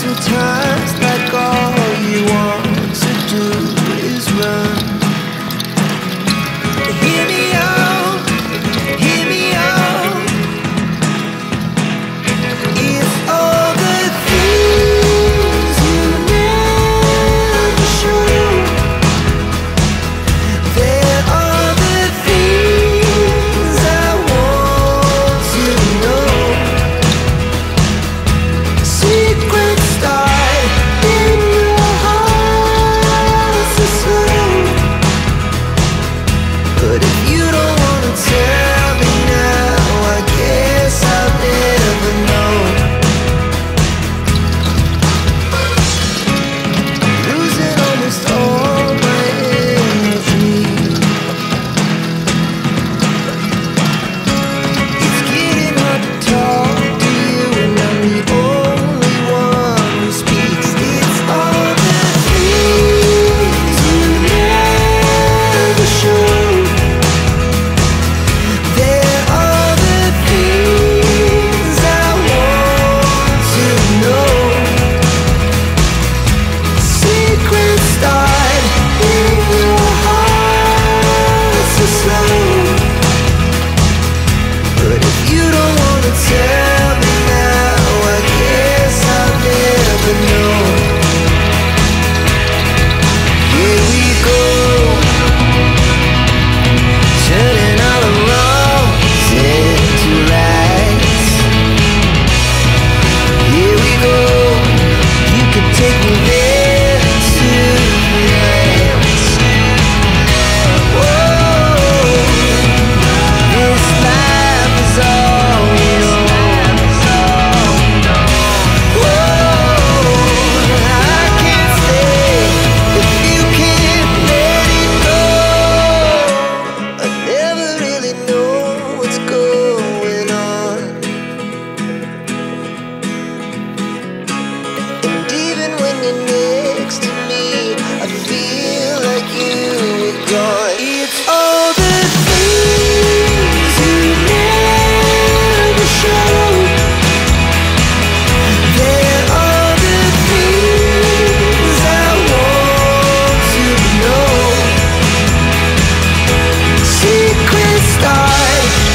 sometimes sky.